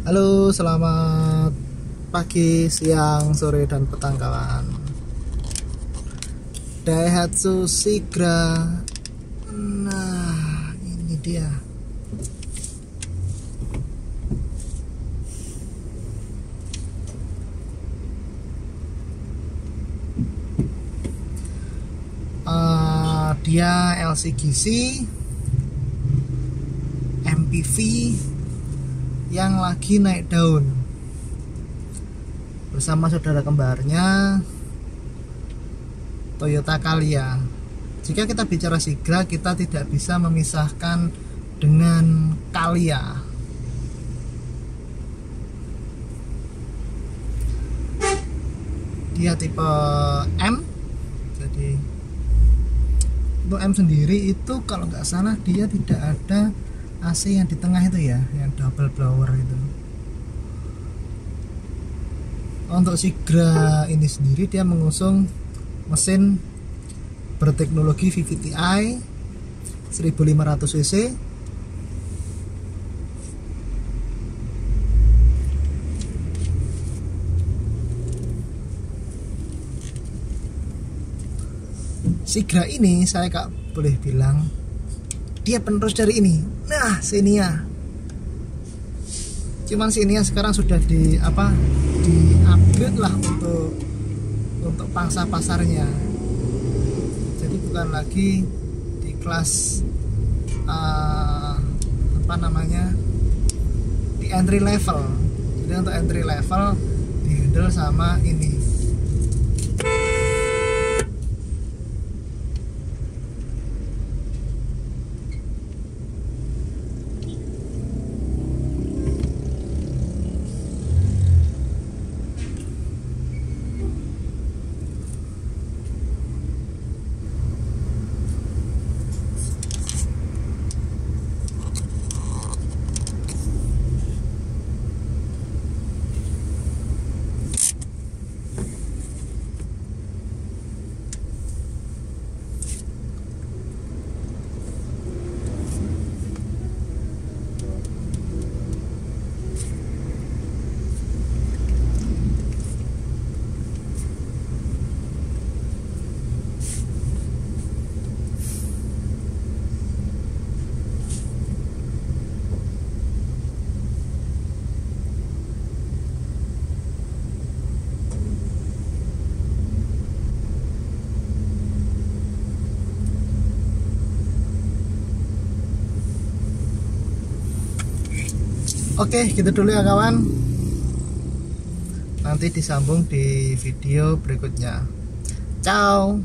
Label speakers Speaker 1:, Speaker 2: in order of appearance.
Speaker 1: Halo, selamat pagi, siang, sore, dan petang kawan. Daihatsu Sigra. Nah, ini dia. Uh, dia LCGC MPV yang lagi naik daun bersama saudara kembarnya Toyota Calya. Jika kita bicara Sigra, kita tidak bisa memisahkan dengan Calya. Dia tipe M, jadi untuk M sendiri itu kalau nggak salah dia tidak ada AC yang di tengah itu ya yang double blower itu. Untuk Sigra ini sendiri dia mengusung mesin berteknologi VVTi 1500 cc Sigra ini saya kak boleh bilang dia penerus dari ini. Nah Xenia cuman Xenia sekarang sudah di apa di upgrade lah untuk untuk pangsa pasarnya. Jadi bukan lagi di kelas uh, apa namanya di entry level. Jadi untuk entry level di handle sama ini Oke, gitu dulu ya kawan. Nanti disambung di video berikutnya. Ciao.